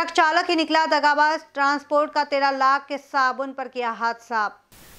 Truck चालक ही निकला दगाबाज ट्रांसपोर्ट का तेरह लाख के साबुन पर किया हाथ साफ़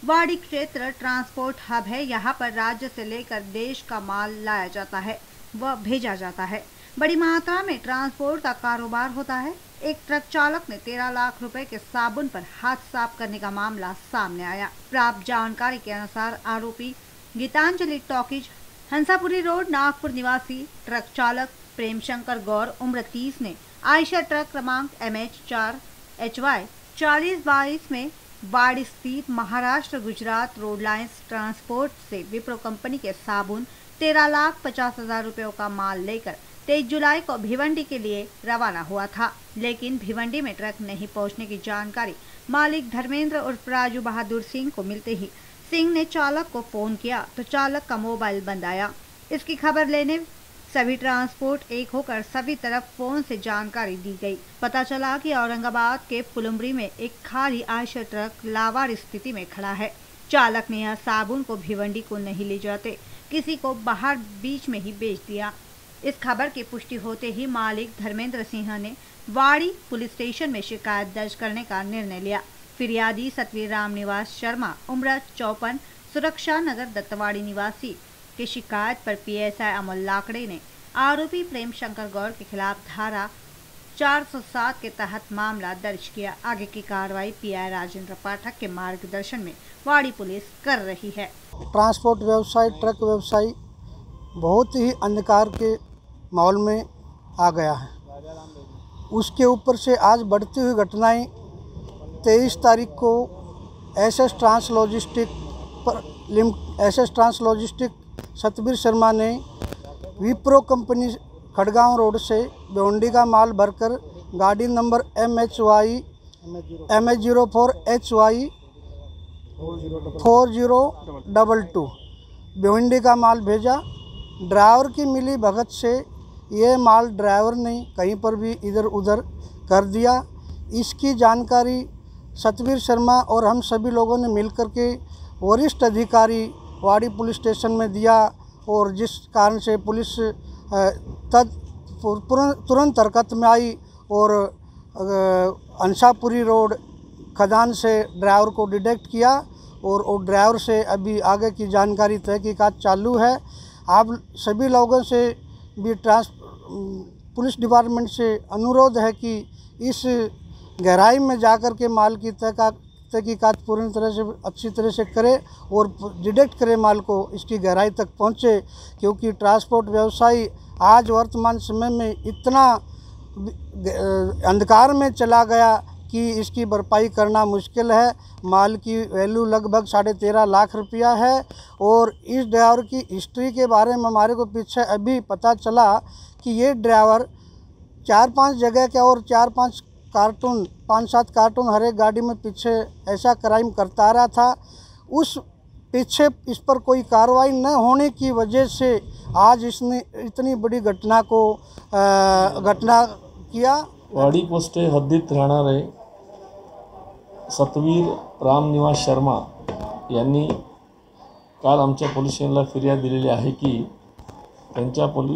वाड़ी क्षेत्र ट्रांसपोर्ट हब है, यहाँ पर राज्य से लेकर देश का माल लाया जाता है व भेजा जाता है। बड़ी मात्रा में ट्रांसपोर्ट का कारोबार होता है। एक ट्रक चालक ने तेरह लाख रुपए के साबुन पर हाथ साफ़ करने का मामला सामने आया। प्राप्त जानकारी के अनुसार आरोपी गीतांजलि टॉकीज, हंसापुरी रोड, नागपुर निवासी ट्रक चालक प्रेम शंकर गौर, उम्र तीस ने आयशा ट्रक क्रमांक एम एच चार एच वाई चालीस बाईस में बाढ़ स्थित Maharashtra Gujarat road lines transport से विप्रो कंपनी के साबुन तेरह लाख पचास हज़ार रुपयों का माल लेकर तेईस जुलाई को भिवंडी के लिए रवाना हुआ था। लेकिन भिवंडी में ट्रक नहीं पहुँचने की जानकारी मालिक धर्मेंद्र उर्फ़ राजू बहादुर सिंह को मिलते ही सिंह ने चालक को फ़ोन किया तो चालक का मोबाइल बंद आया। इसकी खबर लेने सभी ट्रांसपोर्ट एक होकर सभी तरफ़ फ़ोन से जानकारी दी गई। पता चला कि औरंगाबाद के फुलुमरी में एक खाली आयशर ट्रक लावार स्थिति में खड़ा है। चालक ने यह साबुन को भिवंडी को नहीं ले जाते, किसी को बाहर बीच में ही बेच दिया। इस खबर की पुष्टि होते ही मालिक धर्मेंद्र सिंह ने वाड़ी पुलिस स्टेशन में शिकायत दर्ज करने का निर्णय लिया। फिरियादी सतवीर राम निवास शर्मा, उम्र चौपन, सुरक्षा नगर दत्तवाड़ी निवासी की शिकायत पर पीएसआई अमल लाकड़े ने आरोपी प्रेम शंकर गौर के खिलाफ धारा 407 के तहत मामला दर्ज किया। आगे की कार्रवाई पीआई राजेंद्र पाठक के मार्गदर्शन में वाड़ी पुलिस कर रही है। ट्रांसपोर्ट व्यवसाय, ट्रक व्यवसाय बहुत ही अंधकार के माहौल में आ गया है। उसके ऊपर से आज बढ़ती हुई घटनाएँ तेईस तारीख को एस एस ट्रांस लॉजिस्टिक पर लिम S S trans logistic Satbir Sharma ने विप्रो कंपनी खड़गांव रोड से भिवंडी का माल भरकर गाड़ी number M H Y M H zero four H Y four zero double two Bhiwandi का माल भेजा। ड्राइवर की मिली भगत से, ये माल ड्राइवर ने कहीं पर भी इधर उधर कर दिया। इसकी जानकारी सतवीर शर्मा और हम सभी लोगों ने मिलकर के वरिष्ठ अधिकारी वाड़ी पुलिस स्टेशन में दिया और जिस कारण से पुलिस तद तुरंत हरकत में आई और अंशापुरी रोड खदान से ड्राइवर को डिटेक्ट किया और वो ड्राइवर से अभी आगे की जानकारी तहकीकात चालू है। आप सभी लोगों से भी ट्रांस पुलिस डिपार्टमेंट से अनुरोध है कि इस गहराई में जाकर के माल की तहकीकात पूरी तरह से, अच्छी तरह से करे और डिटेक्ट करे माल को, इसकी गहराई तक पहुँचे। क्योंकि ट्रांसपोर्ट व्यवसाय आज वर्तमान समय में इतना अंधकार में चला गया कि इसकी भरपाई करना मुश्किल है। माल की वैल्यू लगभग साढ़े तेरह लाख रुपया है और इस ड्राइवर की हिस्ट्री के बारे में हमारे को पीछे अभी पता चला कि ये ड्राइवर चार पाँच जगह के और चार पाँच कार्टून, पाँच सात कार्टून हर एक गाड़ी में पीछे ऐसा क्राइम करता रहा था। उस पीछे इस पर कोई कार्रवाई न होने की वजह से आज इसने इतनी बड़ी घटना को घटना किया। वाडी पोस्टे हद्दीत राहणारे सतवीर रामनिवास शर्मा यांनी काल आमच्या पोलीस स्टेशनला दिलेली आहे की पोली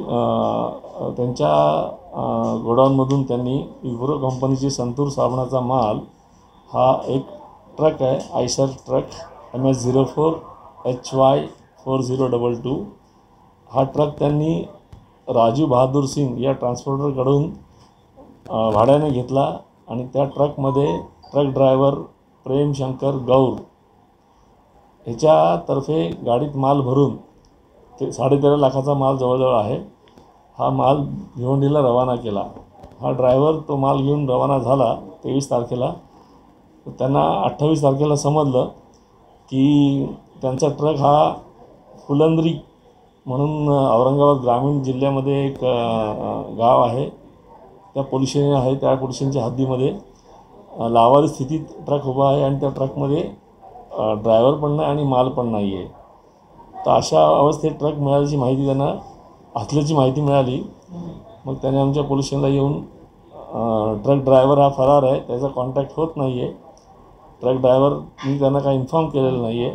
गोडाऊनमधून त्यांनी विप्रो कंपनीची संतूर साबणाचा माल हा एक ट्रक आहे Eicher truck M S zero four H Y four zero double two. हा ट्रक त्यांनी राजू बहादूर सिंग या ट्रान्सपोर्टरकडून भाड्याने घेतला आणि त्या ट्रकमध्ये ट्रक ड्रायव्हर प्रेम शंकर गौर ह्याच्यातर्फे गाडीत माल भरून ते साडेतेरा लाखाचा माल जवळजवळ आहे. हा माल भिवंडीला रवाना केला. हा ड्रायव्हर तो माल घेऊन रवाना झाला तेवीस तारखेला. त्यांना अठ्ठावीस तारखेला समजलं की त्यांचा ट्रक हा फुलंद्री म्हणून औरंगाबाद ग्रामीण जिल्ह्यामध्ये एक गाव आहे. त्या पोल्युशन आहे त्या पोल्युशनच्या हद्दीमध्ये लावारी स्थितीत ट्रक उभा आहे आणि त्या ट्रकमध्ये ड्रायव्हर पण नाही आणि माल पण नाही आहे तर अशा अवस्थेत ट्रक मिळाल्याची माहिती त्यांना असल्याची माहिती मिळाली मग त्याने आमच्या पोलीस स्टेशनला येऊन ट्रक ड्रायव्हर हा फरार आहे त्याचा कॉन्टॅक्ट होत नाही आहे ट्रक ड्रायव्हरनी त्यांना काही इन्फॉर्म केलेलं नाही आहे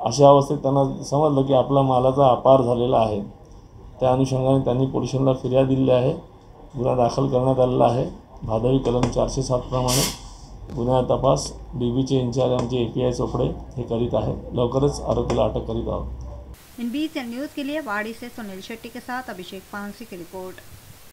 अशा अवस्थेत त्यांना समजलं की आपला मालाचा अपार झालेला आहे. त्या अनुषंगाने त्यांनी पोलीस स्टेशनला फिर्याद दिलेली आहे. गुन्हा दाखल करण्यात आलेला आहे. भादवी कलम चारशे सातप्रमाणे गुन्हा तपास डी बीचे इन्चार्ज आमचे ए पी आय चोपडे हे करीत आहे लवकरच आरोपीला अटक करीत आहोत. इन बीच न्यूज़ के लिए वाड़ी से सुनील शेट्टी के साथ अभिषेक पांसी की रिपोर्ट।